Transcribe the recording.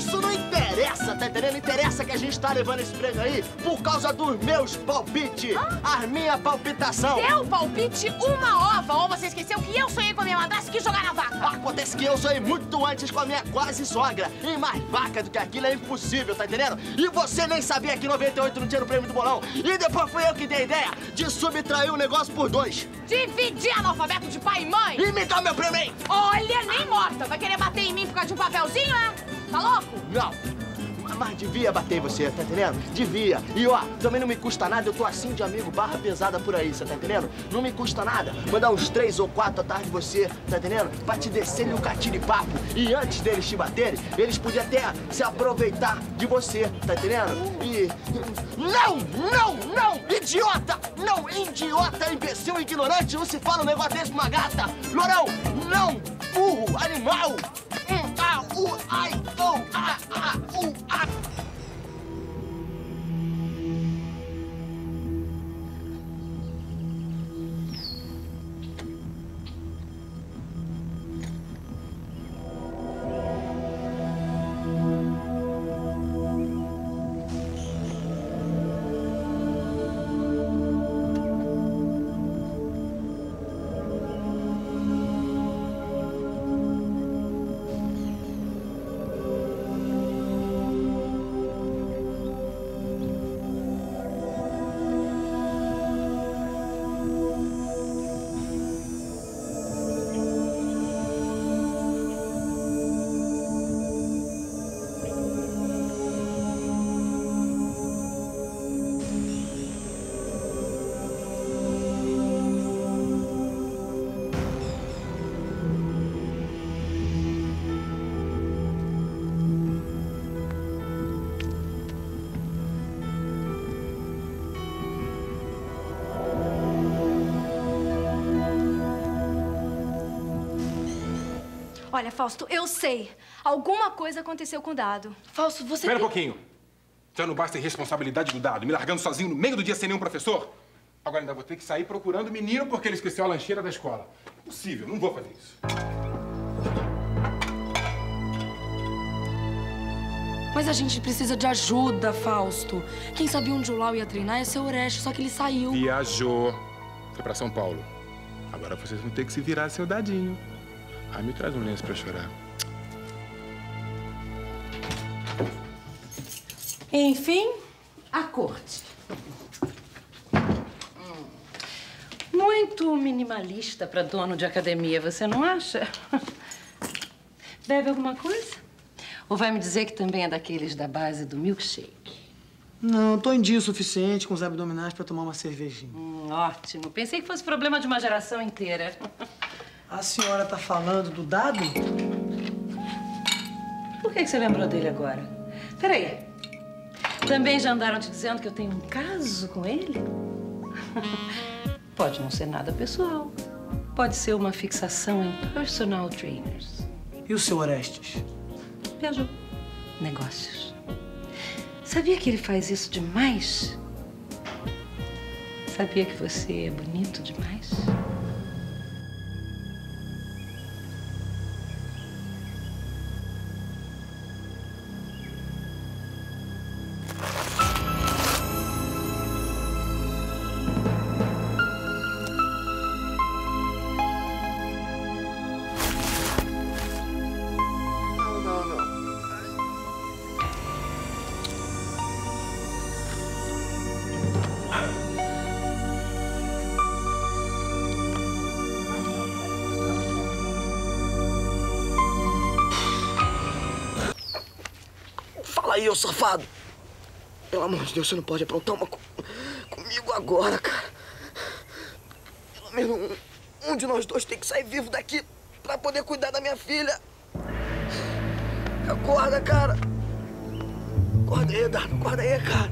Isso não interessa, tá entendendo? Interessa que a gente tá levando esse prêmio aí por causa dos meus palpites. As minha palpitação. Deu palpite uma ova, ou você esqueceu que eu sonhei com a minha madrasta que jogar na vaca. Acontece que eu sonhei muito antes com a minha quase sogra. E mais vaca do que aquilo é impossível, tá entendendo? E você nem sabia que 98 não tinha no prêmio do bolão. E depois fui eu que dei a ideia de subtrair o negócio por dois. Dividir analfabeto de pai e mãe. E me dá meu prêmio aí. Tá louco? Não. Mas devia bater você, tá entendendo? Devia. E ó, também não me custa nada, eu tô assim de amigo barra pesada por aí, você tá entendendo? Não me custa nada mandar uns três ou quatro atrás de você, tá entendendo? Pra te descer catire papo. E antes deles te baterem, eles podiam até se aproveitar de você, tá entendendo? E. Não! Não! Não! Idiota! Não! Idiota, imbecil, ignorante! Não se fala um negócio desse pra uma gata! Lorão! Não! Burro! Animal! Hum, ah, uh, ai, oh, ah, ah, Olha, Fausto, eu sei. Alguma coisa aconteceu com o dado. Fausto, você. Espera um tem- pouquinho. Já não basta a irresponsabilidade do dado, me largando sozinho no meio do dia sem nenhum professor? Agora ainda vou ter que sair procurando o menino porque ele esqueceu a lancheira da escola. Impossível, não vou fazer isso. Mas a gente precisa de ajuda, Fausto. Quem sabia onde o Lau ia treinar ia ser o Orestes, só que ele saiu. Viajou. Foi pra São Paulo. Agora vocês vão ter que se virar seu dadinho. Ai, me traz um lenço pra chorar. Enfim, a corte. Muito minimalista para dono de academia, você não acha? Bebe alguma coisa? Ou vai me dizer que também é daqueles da base do milkshake? Não, tô em dia o suficiente com os abdominais pra tomar uma cervejinha. Hum, ótimo. Pensei que fosse problema de uma geração inteira. A senhora tá falando do dado? Por que que você lembrou dele agora? Peraí. Também já andaram te dizendo que eu tenho um caso com ele? Pode não ser nada pessoal. Pode ser uma fixação em personal trainers. E o seu Orestes? Viajou. Negócios. Sabia que ele faz isso demais? Sabia que você é bonito demais? Fala aí, ô safado. Pelo amor de Deus, você não pode aprontar uma co- comigo agora, cara. Pelo menos um, um de nós dois tem que sair vivo daqui pra poder cuidar da minha filha. Acorda, cara. Acorda aí, Eduardo. Acorda aí, cara.